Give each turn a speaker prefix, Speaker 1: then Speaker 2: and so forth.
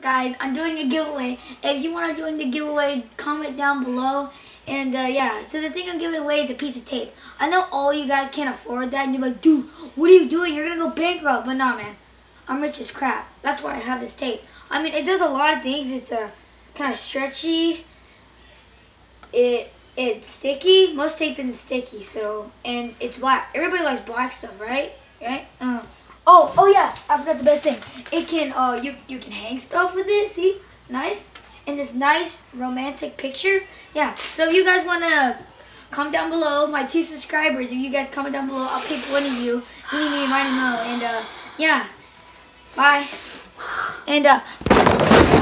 Speaker 1: guys? I'm doing a giveaway. If you want to join the giveaway, comment down below. And uh, yeah, so the thing I'm giving away is a piece of tape. I know all you guys can't afford that, and you're like, dude, what are you doing? You're gonna go bankrupt. But nah, man, I'm rich as crap. That's why I have this tape. I mean, it does a lot of things. It's uh, kind of stretchy. It it's sticky. Most tape is sticky, so and it's black. Everybody likes black stuff, right? Right? Uh. Oh, oh yeah, I forgot the best thing. It can, uh, you you can hang stuff with it. See, nice, and this nice romantic picture. Yeah. So if you guys wanna comment down below, my two subscribers. If you guys comment down below, I'll pick one of you. Me, me, mine, and Mo. And uh, yeah. Bye. And uh.